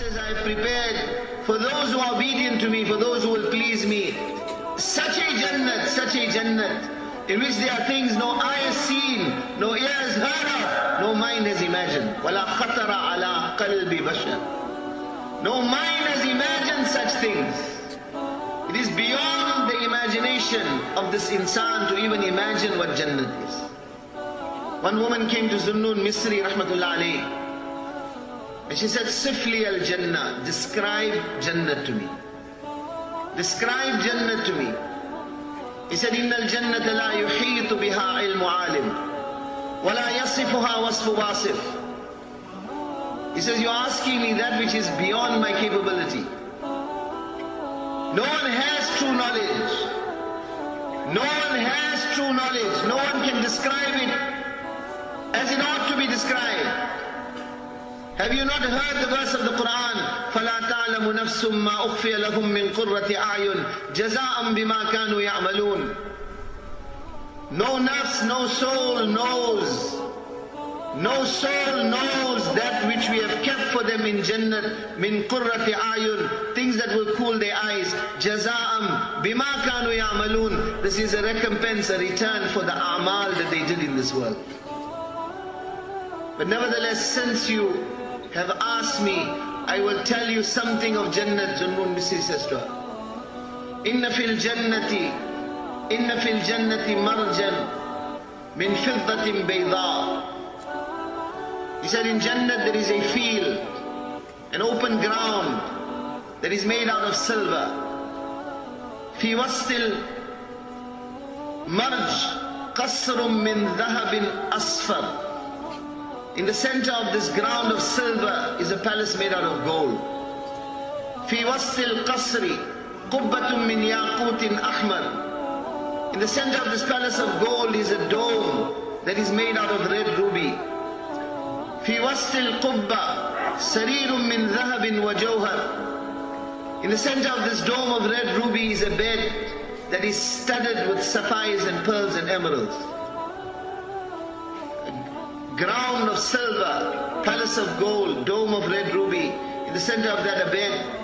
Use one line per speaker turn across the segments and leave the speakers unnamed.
says, I prepared for those who are obedient to me, for those who will please me. Such a Jannat, such a Jannat, in which there are things no eye has seen, no ear has heard of, no mind has imagined. وَلَا خَطَرَ عَلَىٰ قَلْبِ بَشَرٍ No mind has imagined such things. It is beyond the imagination of this insan to even imagine what Jannat is. One woman came to Zunnun Misri, rahmatullah alayhi. And she said, Sifli al Jannah, describe Jannah to me. Describe Jannah to me. He said, إن الجنة لا يحيط بها علم عالم ولا يصفها وصف واصف. He says, you're asking me that which is beyond my capability. No one has true knowledge. No one has true knowledge. No one can describe it as it ought to be described. Have you not heard the verse of the Quran? فَلَا تَعْلَمُ نَفْسٌ مَا أُخْفِيَ لَهُم مِّن قُرَّةِ أَعْيُنٍ جَزَاءً بِمَا كَانُوا يَعْمَلُونَ No nafs, no soul knows. No soul knows that which we have kept for them in Jannah, min qurrati أَعْيُنٍ, things that will cool their eyes. جَزَاءً بِمَا كَانُوا يَعْمَلُونَ. This is a recompense, a return for the amal that they did in this world. But nevertheless, since you asked me, I will tell you something of Jannat, Zunnun Misri says to her. Inna fil jannati, inna fil jannati marjan min fiddatin bayda. He said in Jannat there is a field, an open ground that is made out of silver. في وسط المرج قصر من ذهب أصفر in the center of this ground of silver is a palace made out of gold. في وسط القصر قبة من ياقوت أحمر. In the center of this palace of gold is a dome that is made out of red ruby. في وسط القبة سرير من ذهب وجوهر. In the center of this dome of red ruby is a bed that is studded with sapphires and pearls and emeralds ground of silver, palace of gold, dome of red ruby. In the center of that a bed.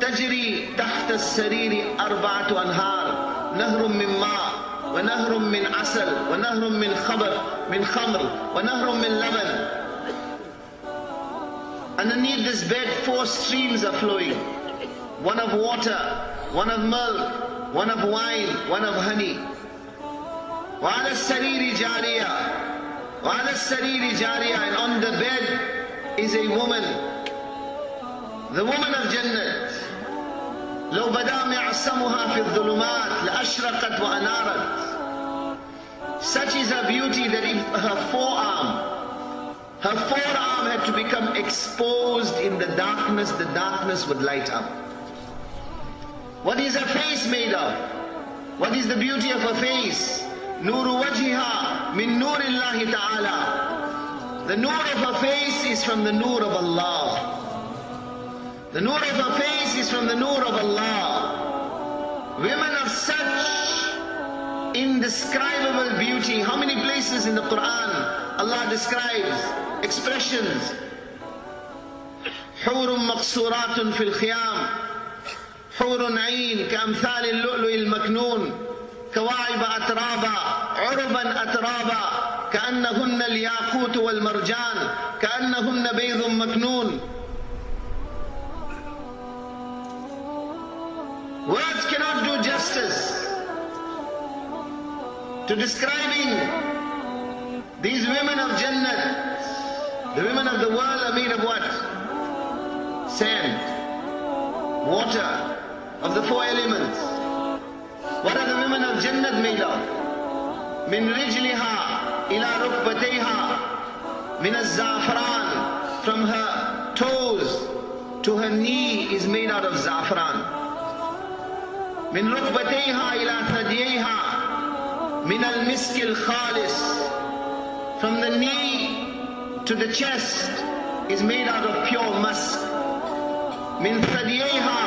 تجري تحت السرير أربعة أنهار نهر من ماء ونهر من عسل ونهر من خبر من خمر ونهر من لبن Underneath this bed four streams are flowing one of water one of milk one of wine one of honey وعلى السرير جارية وعلى السرير جارية and on the bed is a woman the woman of Jannah لو بدا معصمها في الظلمات لأشرقت وأنارت such is her beauty that if her forearm her forearm had to become exposed in the darkness the darkness would light up what is her face made of what is the beauty of her face نور وجهها من نور الله تعالى The nur of her face is from the nur of Allah. The nur of her face is from the nur of Allah. Women of such indescribable beauty. How many places in the Quran Allah describes expressions? حور مقصورات في الخيام حور عين كأمثال اللؤلؤ المكنون كواعب أترابا عربا أترابا كأنهن الياقوت والمرجان كأنهن بيض مكنون Words cannot do justice to describing these women of Jannah. The women of the world are made of what? Sand, water, of the four elements. What are the women of Jannah made of? من رجلها إلى ركبتيها من الزعفران from her toes to her knee is made out of zafran من ركبتيها إلى ثدييها من المسك الخالص from the knee to the chest is made out of pure musk من ثدييها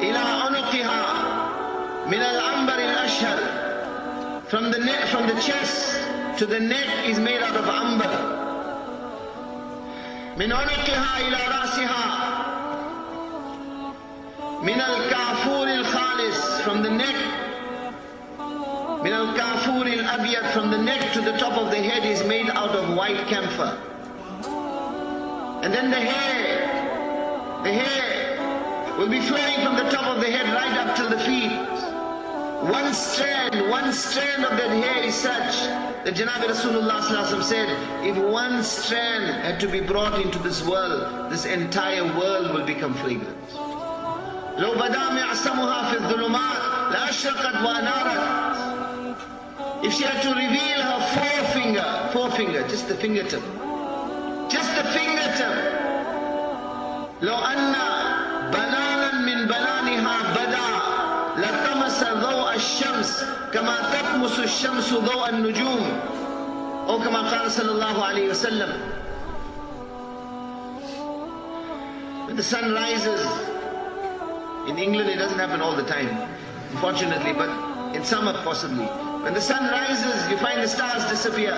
إلى عنقها من العنبر الأشهر from the neck, from the chest to the neck is made out of amber من عنقها إلى رأسها من الكافور الخالص from the neck من الكافور الأبيض from the neck to the top of the head is made out of white camphor and then the hair the hair will be flowing from the top of the head right up to the feet one strand one strand of that hair is such that Janabi Rasulullah said if one strand had to be brought into this world this entire world will become fragrant لو بدا معصمها في الظلمات لأشرقت وأنارت If she had to reveal her forefinger, forefinger, just the fingertip, just the fingertip, لو أن بلالا من بلانها كما تطمس الشمس ضوء النجوم أو كما قال صلى الله عليه وسلم When the sun rises, in England it doesn't happen all the time, unfortunately, but in summer possibly. When the sun rises, you find the stars disappear.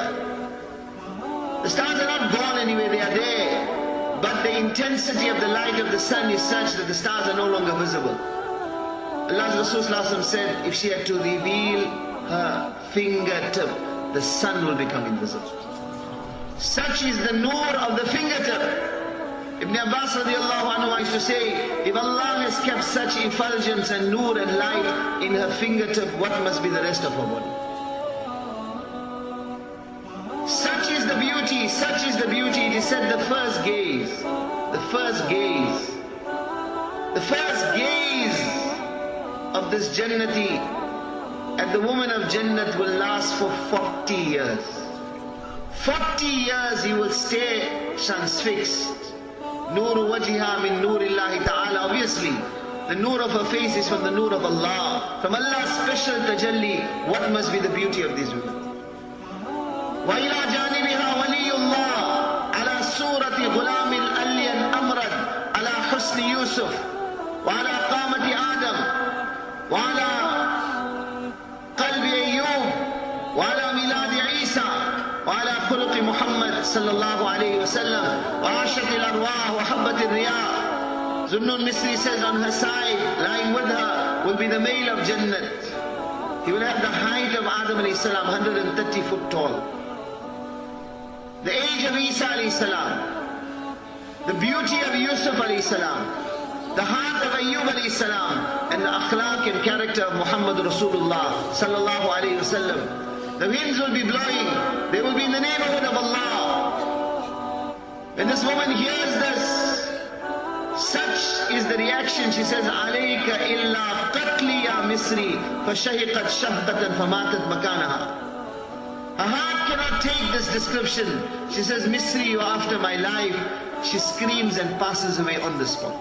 The stars are not gone anywhere, they are there. But the intensity of the light of the sun is such that the stars are no longer visible. Rasul said, if she had to reveal her fingertip, the sun will become invisible. Such is the nur of the fingertip. Ibn Abbas radiallahu anhu used to say, if Allah has kept such effulgence and nur and light in her fingertip, what must be the rest of her body? Such is the beauty, such is the beauty. Is said the first gaze, the first gaze, the first gaze of this Jannati and the woman of Jannat will last for 40 years. 40 years he will stay transfixed. Nur wajha min nurillahi ta'ala. Obviously, the nur of her face is from the nur of Allah. From Allah's special tajalli, what must be the beauty of these women? الله عليه وسلم وعاشت الأرواح وحبت الرياح Zunnun Misri says on her side, lying with her, will be the male of Jannat. He will have the height of Adam alayhi salam, 130 foot tall. The age of Isa alayhi salam. The beauty of Yusuf alayhi salam. The heart of Ayyub alayhi salam. And the akhlaq and character of Muhammad Rasulullah sallallahu alayhi wasallam. The winds will be blowing. They will be in the neighborhood of Allah. When this woman hears this, such is the reaction. She says, عليك إلا قتلي يا مصري فشهقت شهقة فماتت مكانها. Her heart cannot take this description. She says, Misri, you are after my life. She screams and passes away on the spot.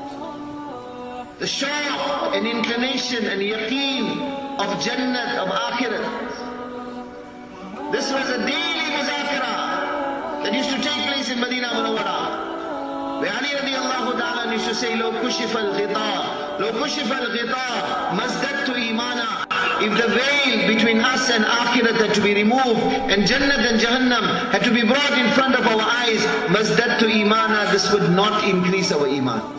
The shock and inclination and yaqeen of Jannat, of Akhirat. This was a daily muzakara that used to take place in Medina Munawwara. Where Ali radiallahu ta'ala used to say, لو كشف الغطاء لو كشف الغطاء مزددت إيمانا if the veil between us and Akhirat had to be removed and Jannat and Jahannam had to be brought in front of our eyes, mazdad to imana, this would not increase our iman.